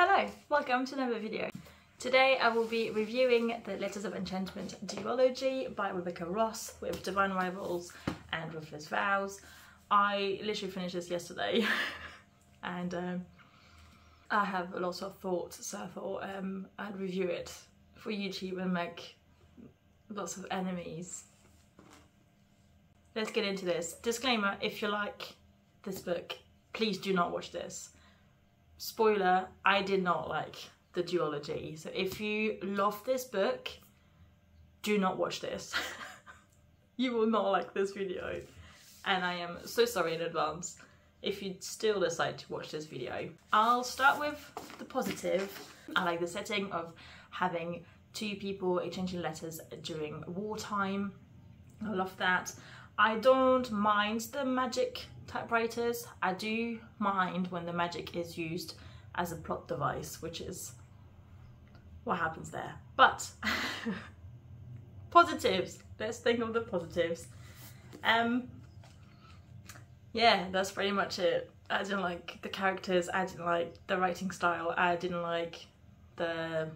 Hello, welcome to another video. Today I will be reviewing the Letters of Enchantment duology by Rebecca Ross with Divine Rivals and Ruthless Vows. I literally finished this yesterday and um, I have a lot of thoughts so I thought um, I'd review it for YouTube and make lots of enemies. Let's get into this. Disclaimer, if you like this book, please do not watch this. Spoiler, I did not like the duology. So if you love this book, do not watch this. you will not like this video. And I am so sorry in advance if you still decide to watch this video. I'll start with the positive. I like the setting of having two people exchanging letters during wartime. I love that. I don't mind the magic typewriters. I do mind when the magic is used as a plot device, which is what happens there. But positives. Let's think of the positives. Um, yeah, that's pretty much it. I didn't like the characters, I didn't like the writing style, I didn't like the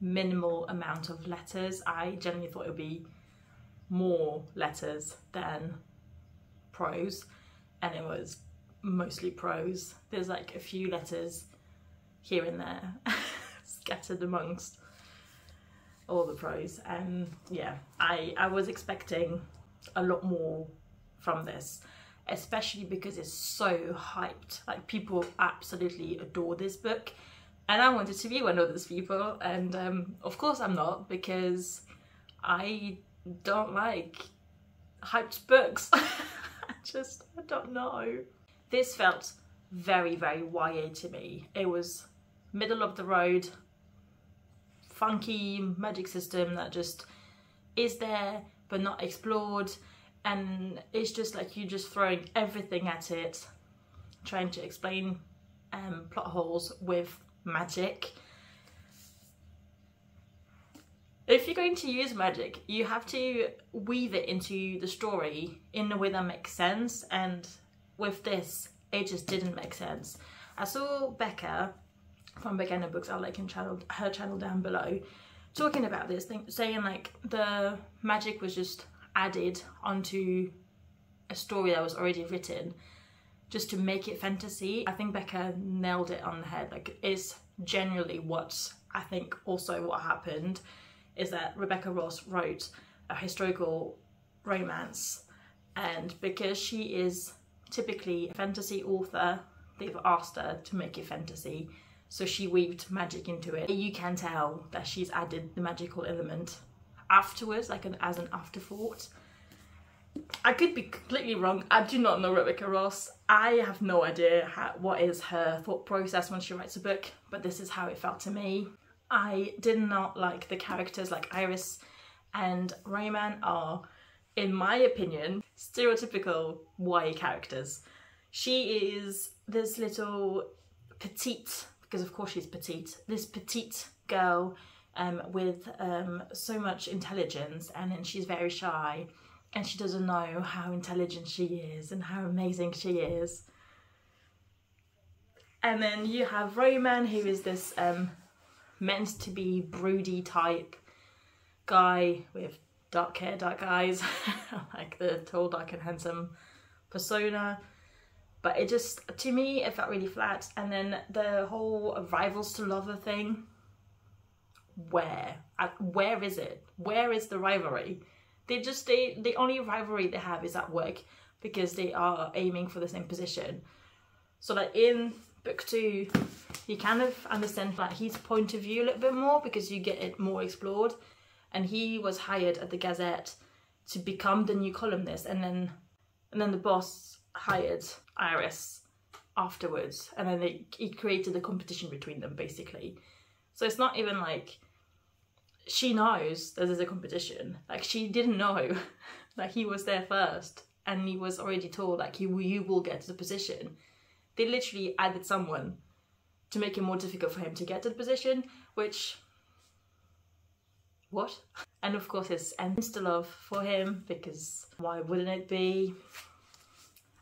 minimal amount of letters. I generally thought it would be more letters than prose and it was mostly prose. There's like a few letters here and there scattered amongst all the prose and yeah I, I was expecting a lot more from this especially because it's so hyped like people absolutely adore this book and I wanted to be one of those people and um, of course I'm not because I don't like hyped books. Just, I don't know. This felt very, very YA to me. It was middle of the road, funky magic system that just is there but not explored and it's just like you just throwing everything at it trying to explain um, plot holes with magic if you're going to use magic, you have to weave it into the story in a way that makes sense. And with this, it just didn't make sense. I saw Becca from Becca and the Books, I'll link channel, her channel down below, talking about this, thing, saying like the magic was just added onto a story that was already written just to make it fantasy. I think Becca nailed it on the head. Like it's generally what I think also what happened is that Rebecca Ross wrote a historical romance and because she is typically a fantasy author they've asked her to make it fantasy so she weaved magic into it you can tell that she's added the magical element afterwards like an as an afterthought I could be completely wrong. I do not know Rebecca Ross. I have no idea how, what is her thought process when she writes a book, but this is how it felt to me. I did not like the characters like Iris and Roman are, in my opinion, stereotypical YA characters. She is this little petite, because of course she's petite, this petite girl um, with um, so much intelligence and she's very shy and she doesn't know how intelligent she is and how amazing she is. And then you have Roman who is this um, meant to be broody type guy with dark hair, dark eyes, like the tall, dark and handsome persona. But it just, to me, it felt really flat. And then the whole rivals to lover thing, where? Where is it? Where is the rivalry? They just, they, the only rivalry they have is at work because they are aiming for the same position. So like in book two, you kind of understand like his point of view a little bit more because you get it more explored. And he was hired at the Gazette to become the new columnist, and then and then the boss hired Iris afterwards, and then he created a competition between them basically. So it's not even like she knows that there's a competition. Like she didn't know that he was there first, and he was already told like you you will get to the position they literally added someone to make it more difficult for him to get to the position, which what? And of course it's insta love for him because why wouldn't it be?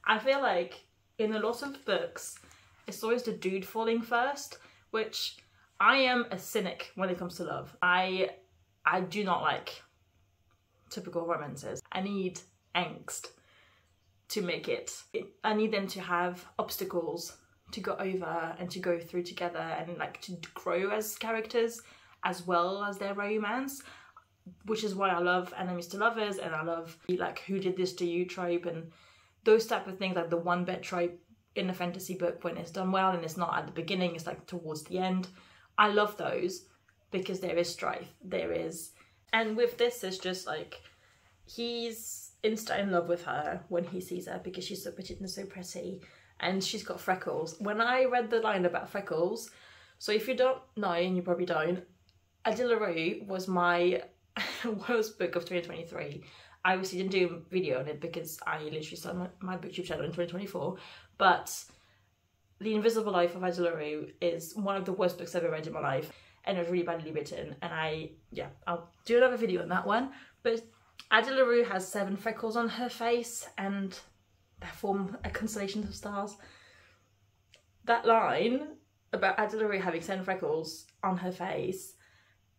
I feel like in a lot of books, it's always the dude falling first, which I am a cynic when it comes to love. I I do not like typical romances. I need angst to make it. I need them to have obstacles to go over and to go through together and like to grow as characters as well as their romance which is why I love enemies to lovers and I love like who did this to you trope and those type of things like the one bit trope in a fantasy book when it's done well and it's not at the beginning it's like towards the end I love those because there is strife there is and with this it's just like he's insta in love with her when he sees her because she's so pretty and so pretty and she's got freckles. When I read the line about freckles, so if you don't know, and you probably don't, Adele LaRue was my worst book of 2023. I obviously didn't do a video on it because I literally started my, my booktube channel in 2024, but The Invisible Life of Adele LaRue is one of the worst books I've ever read in my life and it was really badly written and I, yeah, I'll do another video on that one, but Adele LaRue has seven freckles on her face and they form a constellation of stars. That line about Adele having seven freckles on her face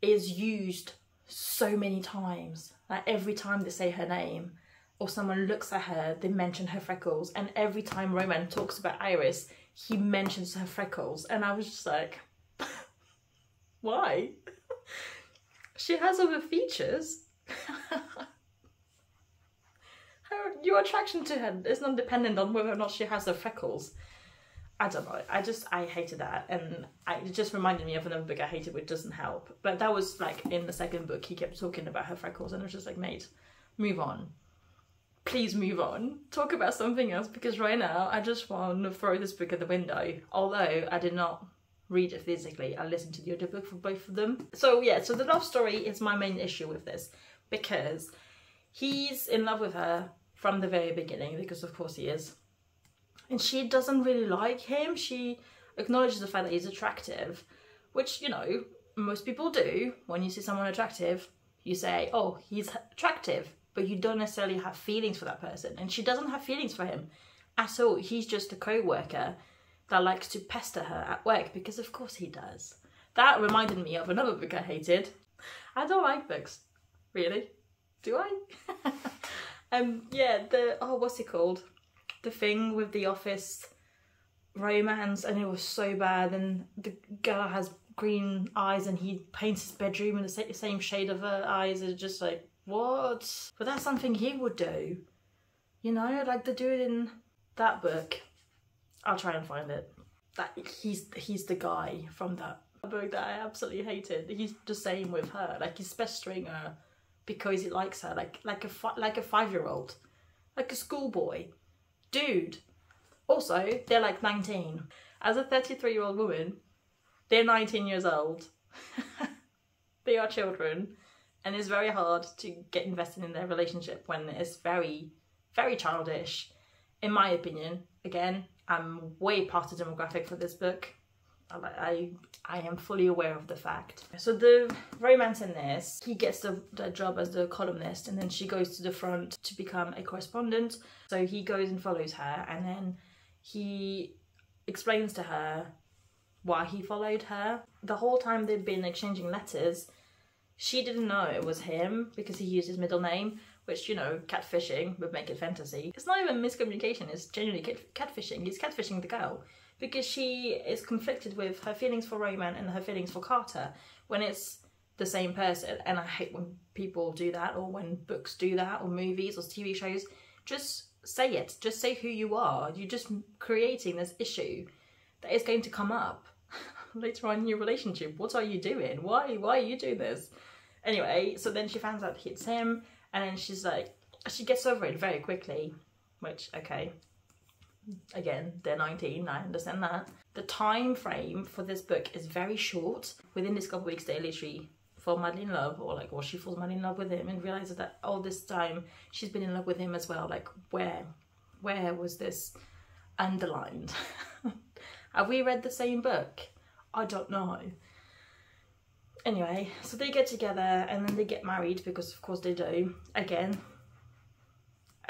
is used so many times. Like every time they say her name or someone looks at her, they mention her freckles. And every time Roman talks about Iris, he mentions her freckles. And I was just like, why? she has other features. her your attraction to her is not dependent on whether or not she has the freckles. I don't know. I just I hated that, and I, it just reminded me of another book I hated, which doesn't help. But that was like in the second book, he kept talking about her freckles, and I was just like, mate, move on. Please move on. Talk about something else because right now I just want to throw this book at the window. Although I did not read it physically, I listened to the audiobook for both of them. So yeah, so the love story is my main issue with this because he's in love with her from the very beginning because of course he is. And she doesn't really like him. She acknowledges the fact that he's attractive which you know most people do. When you see someone attractive you say oh he's attractive but you don't necessarily have feelings for that person. And she doesn't have feelings for him at all. He's just a co-worker that likes to pester her at work because of course he does. That reminded me of another book i hated. I don't like books really do I? um, yeah, the, oh, what's it called? The thing with the office romance and it was so bad and the girl has green eyes and he paints his bedroom in the same shade of her eyes. It's just like, what? But that's something he would do. You know, like the dude in that book. I'll try and find it. That he's he's the guy from that book that I absolutely hated. He's the same with her. Like he's pestering her because he likes her, like like a like a five year old, like a schoolboy, dude. Also, they're like nineteen. As a thirty three year old woman, they're nineteen years old. they are children, and it's very hard to get invested in their relationship when it's very very childish, in my opinion. Again, I'm way past the demographic for this book. I, I am fully aware of the fact. So the romance in this, he gets the, the job as the columnist and then she goes to the front to become a correspondent. So he goes and follows her and then he explains to her why he followed her. The whole time they've been exchanging letters, she didn't know it was him because he used his middle name, which, you know, catfishing would make it fantasy. It's not even miscommunication, it's genuinely catfishing. He's catfishing the girl because she is conflicted with her feelings for Roman and her feelings for Carver when it's the same person. And I hate when people do that or when books do that or movies or TV shows. Just say it. Just say who you are. You're just creating this issue that is going to come up later on in your relationship. What are you doing? Why, why are you doing this? Anyway, so then she finds out it's him and then she's like, she gets over it very quickly, which, okay, again they're 19 i understand that. The time frame for this book is very short. Within this couple weeks they literally fall madly in love or like or she falls madly in love with him and realizes that all this time she's been in love with him as well. Like where where was this underlined? Have we read the same book? I don't know. Anyway so they get together and then they get married because of course they do. Again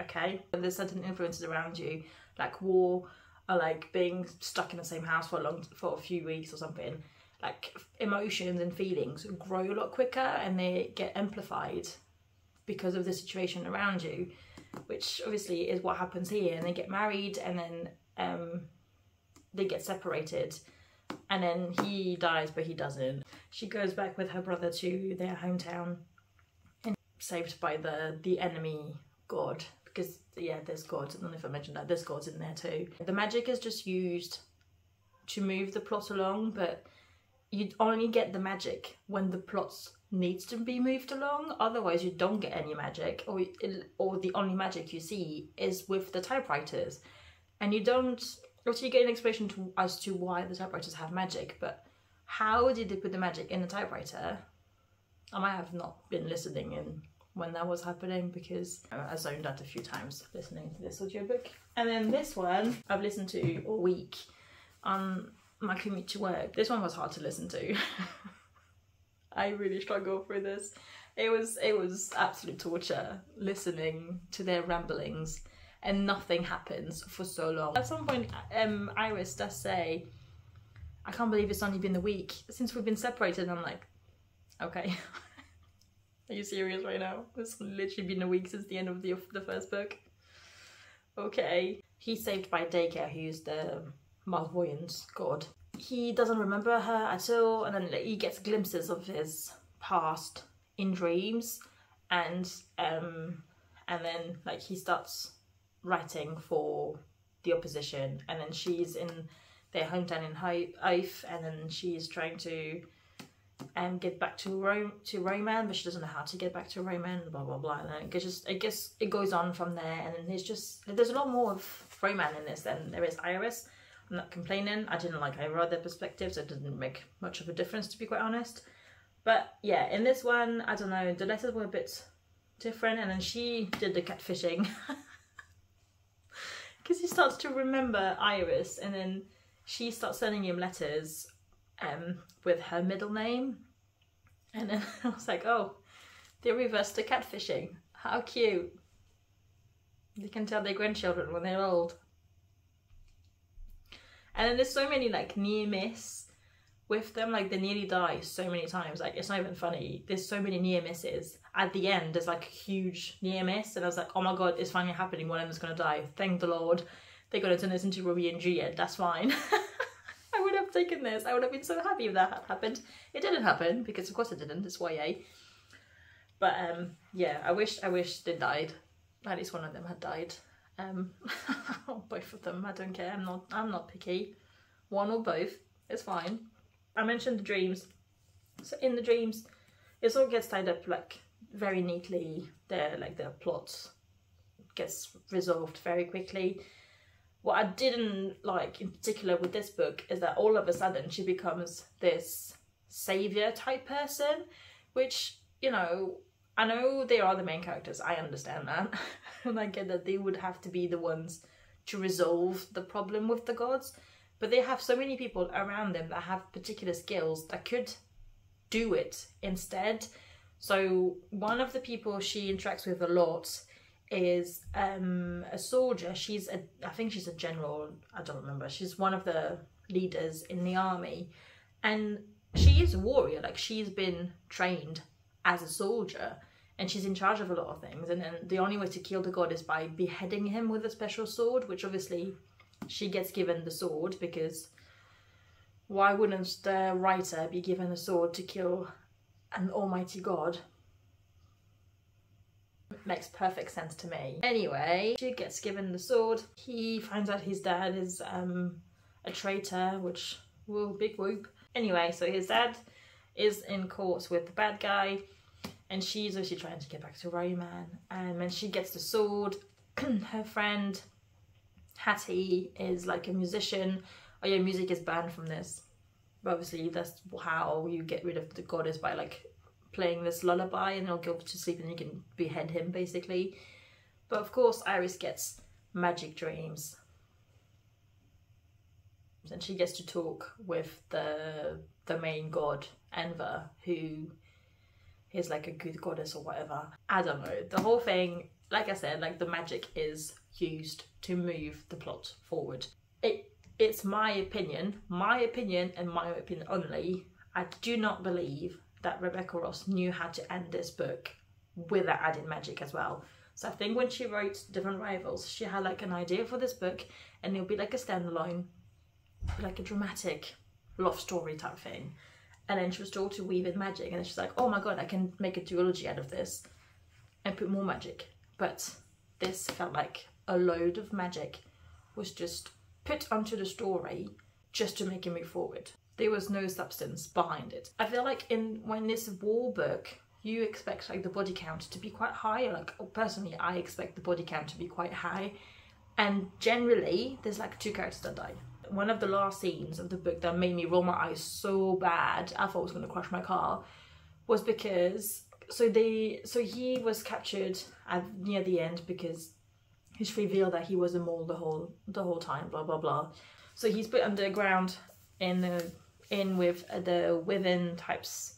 okay? And there's certain influences around you like war, or like being stuck in the same house for a long for a few weeks or something. Like emotions and feelings grow a lot quicker and they get amplified because of the situation around you which obviously is what happens here. And they get married and then um, they get separated. And then he dies but he doesn't. She goes back with her brother to their hometown and saved by the the enemy god because yeah there's gods i don't know if i mentioned that there's gods in there too. The magic is just used to move the plot along but you only get the magic when the plot needs to be moved along otherwise you don't get any magic or or the only magic you see is with the typewriters. And you don't obviously you get an explanation to, as to why the typewriters have magic but how did they put the magic in the typewriter? I might have not been listening in when that was happening because i zoned out a few times listening to this audiobook and then this one i've listened to all week on my commute to work this one was hard to listen to I really struggled through this. It was it was absolute torture listening to their ramblings and nothing happens for so long. At some point, um, Iris does say, I can't believe it's only been a week since we've been separated. I'm like, okay. Are you serious right now? It's literally been a week since the end of the, the first book. Okay. He's saved by Dacre, who's the malvoyant god he doesn't remember her at all and then he gets glimpses of his past in dreams and um and then like he starts writing for the opposition and then she's in their hometown in Ife and then she's trying to um get back to Rome to Roman but she doesn't know how to get back to Roman blah blah blah and it just I guess it goes on from there and there's just there's a lot more of Roman in this than there is Iris I'm not complaining. I didn't like either of their perspectives. It didn't make much of a difference, to be quite honest. But yeah, in this one, I don't know, the letters were a bit different. And then she did the catfishing. Because he starts to remember Iris. And then she starts sending him letters um, with her middle name. And then I was like, oh, they reversed the catfishing. How cute. They can tell their grandchildren when they're old. And then there's so many like near miss with them, like they nearly die so many times. Like it's not even funny. There's so many near misses. At the end, there's like a huge near miss, and I was like, oh my god, it's finally happening. One of them's gonna die. Thank the Lord. They're gonna turn this into Romeo and Juliet. That's fine. Taken this. I would have been so happy if that had happened. It didn't happen because of course it didn't. It's YA. But um, yeah, I wish I wish they died. At least one of them had died. Um, both of them, I don't care. I'm not. I'm not picky. One or both, it's fine. I mentioned the dreams. So in the dreams, it all gets tied up like very neatly. Their like their plot gets resolved very quickly. What I didn't like in particular with this book is that all of a sudden she becomes this savior type person, which you know I know they are the main characters, I understand that. and I get that they would have to be the ones to resolve the problem with the gods. But they have so many people around them that have particular skills that could do it instead. So one of the people she interacts with a lot is um, a soldier. She's a, I think she's a general. I don't remember. She's one of the leaders in the army, and she is a warrior. Like she's been trained as a soldier and she's in charge of a lot of things and then the only way to kill the god is by beheading him with a special sword which obviously she gets given the sword because why wouldn't the writer be given a sword to kill an almighty god makes perfect sense to me anyway she gets given the sword he finds out his dad is um a traitor which will big whoop anyway so his dad is in court with the bad guy and she's obviously trying to get back to Roman. And when she gets the sword. her friend Attie is like a musician. Oh yeah, music is banned from this. But obviously that's how you get rid of the goddess by like playing this lullaby and he'll go to sleep and you can behead him basically. But of course Iris gets magic dreams. And she gets to talk with the the main god, Enva, who is like a good goddess or whatever. I don't know. The whole thing, like I said, like the magic is used to move the plot forward. it it's my opinion, my opinion and my opinion only. I do not believe that Rebecca Ross knew how to end this book without adding magic as well. So I think when she wrote Divine Rivals, she had like an idea for this book and it'll be like a standalone, like a dramatic love story type thing. And then she was told to weave in magic and she's like, oh my god, I can make a duology out of this and put more magic. But this felt like a load of magic was just put onto the story just to make it move forward. There was no substance behind it. I feel like in when this war book, you expect like the body count to be quite high. Like personally, I expect the body count to be quite high. And generally, there's like two characters that die. One of the last scenes of the book that made me roll my eyes so bad, I thought I was gonna crash my car, was because so they so he was captured at near the end because it's revealed that he was a mole the whole the whole time. Blah blah blah. So he's put underground in the in with the Wyvern types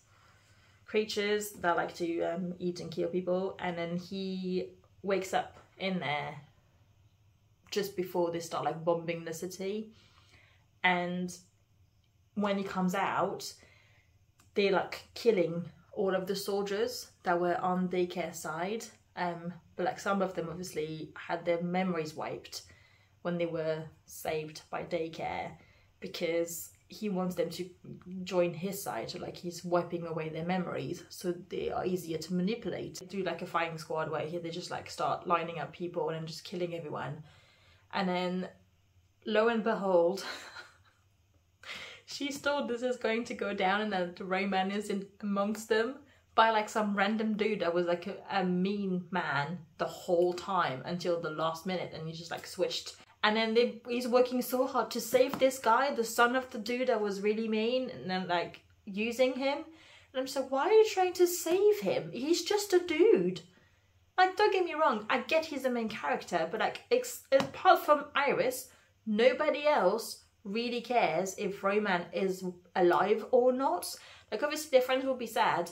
creatures that like to um, eat and kill people, and then he wakes up in there just before they start like bombing the city, and when he comes out, they're like killing all of the soldiers that were on Dacre side. Um, but like some of them obviously had their memories wiped when they were saved by Dacre because he wants them to join his side so like he's wiping away their memories so they are easier to manipulate. Do like a fighting squad where they just like start lining up people and just killing everyone. And then lo and behold she's told this is going to go down and that Roman is in amongst them by like some random dude that was like a, a mean man the whole time until the last minute and he just like switched and then they, he's working so hard to save this guy, the son of the dude that was really mean, and then like using him. And I'm just like, why are you trying to save him? He's just a dude. Like, don't get me wrong, I get he's the main character, but like, apart from Iris, nobody else really cares if Roman is alive or not. Like, obviously, their friends will be sad,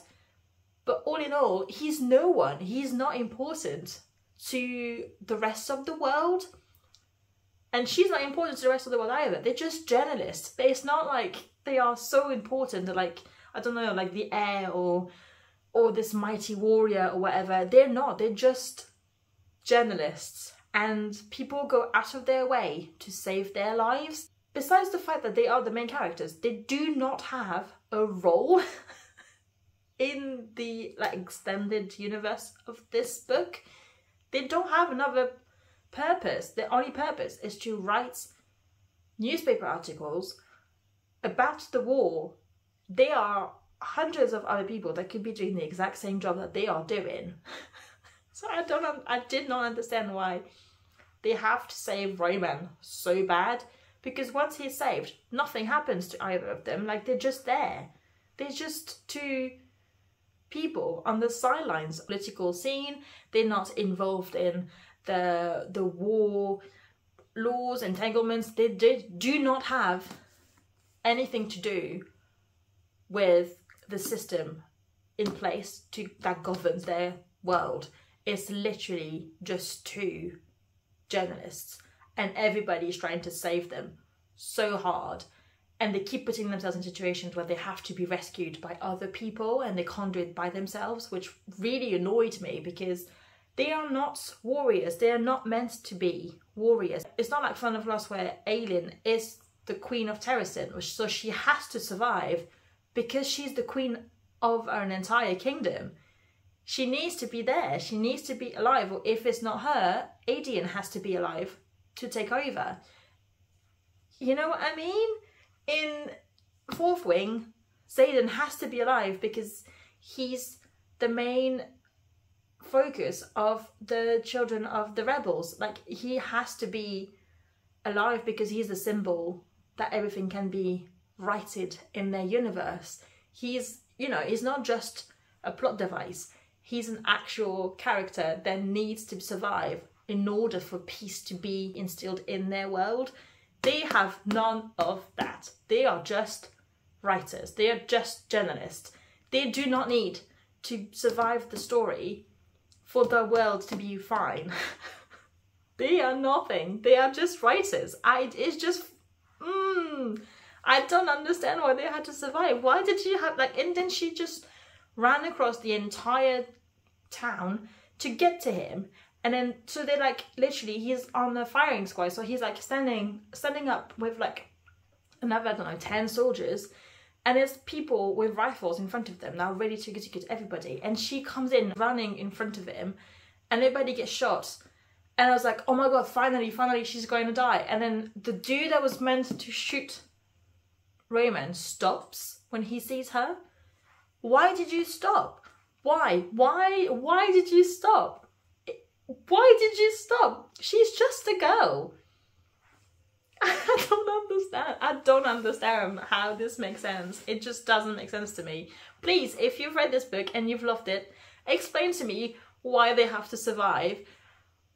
but all in all, he's no one. He's not important to the rest of the world. And she's not important to the rest of the world either. They're just journalists. But it's not like they are so important that like, I don't know, like the heir or or this mighty warrior or whatever. They're not. They're just journalists. And people go out of their way to save their lives. Besides the fact that they are the main characters, they do not have a role in the like extended universe of this book. They don't have another purpose. Their only purpose is to write newspaper articles about the war. There are hundreds of other people that could be doing the exact same job that they are doing. so I don't, I did not understand why they have to save Roman so bad because once he's saved, nothing happens to either of them. Like they're just there. They're just two people on the sidelines political scene. They're not involved in the the war laws, entanglements. They, they do not have anything to do with the system in place to that governs their world. It's literally just two journalists and everybody is trying to save them so hard and they keep putting themselves in situations where they have to be rescued by other people and they can't do it by themselves which really annoyed me because they are not warriors. They are not meant to be warriors. It's not like Throne of Glass where Aelin is the queen of Terrasen so she has to survive because she's the queen of an entire kingdom. She needs to be there. She needs to be alive or if it's not her Aedion has to be alive to take over. You know what I mean? In Fourth Wing, Xaden has to be alive because he's the main focus of the children of the rebels. Like, he has to be alive because he's the symbol that everything can be righted in their universe. He's, you know, he's not just a plot device. He's an actual character that needs to survive in order for peace to be instilled in their world. They have none of that. They are just writers. They are just journalists. They do not need to survive the story for the world to be fine. They are nothing. They are just writers. I it's just mm, I don't understand why they had to survive. Why did she have like and then she just ran across the entire town to get to him and then so they're like literally he's on the firing squad so he's like standing standing up with like another i don't know 10 soldiers and there's people with rifles in front of them now ready to execute everybody. And she comes in running in front of him and everybody gets shot. And i was like oh my god finally finally she's going to die. And then the dude that was meant to shoot Roman stops when he sees her. Why did you stop? Why? Why? Why did you stop? Why did you stop? She's just a girl I don't understand. I don't understand how this makes sense. It just doesn't make sense to me. Please, if you've read this book and you've loved it, explain to me why they have to survive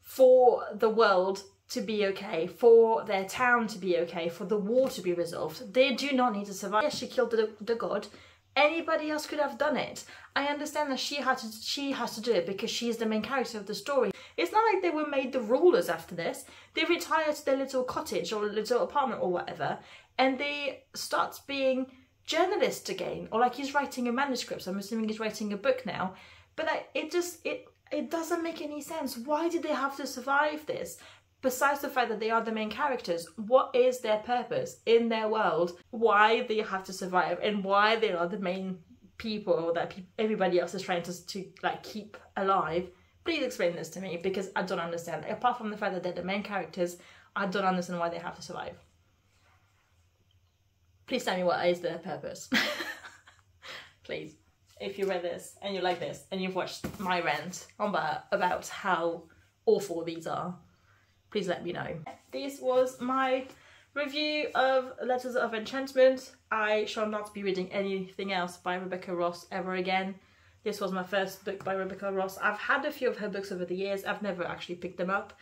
for the world to be okay, for their town to be okay, for the war to be resolved. They do not need to survive. Yes, she killed the, the god. Anybody else could have done it. I understand that she had to she has to do it because she's the main character of the story. It's not like they were made the rulers after this. They retire to their little cottage or little apartment or whatever, and they start being journalists again. Or like he's writing a manuscript. So I'm assuming he's writing a book now. But it just it it doesn't make any sense. Why did they have to survive this? Besides the fact that they are the main characters, what is their purpose in their world? Why they have to survive and why they are the main people that pe- everybody else is trying to, to like keep alive? Please explain this to me because i don't understand. Apart from the fact that they're the main characters i don't understand why they have to survive. Please tell me what is their purpose. Please. If you read this and you like this and you've watched my rant about, about how awful these are please let me know this was my review of Letters of Enchantment. I shall not be reading anything else by Rebecca Ross ever again. This was my first book by Rebecca Ross. I've had a few of her books over the years. I've never actually picked them up.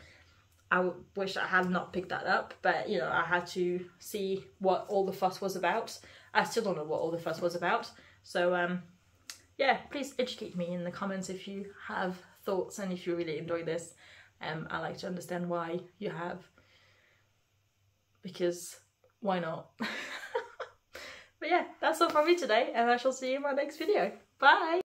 I wish I had not picked that up, but you know, I had to see what all the fuss was about. I still don't know what all the fuss was about. So, um, yeah, please educate me in the comments if you have thoughts and if you really enjoy this. Um, I like to understand why you have because why not? but yeah, that's all from me today and I shall see you in my next video. Bye!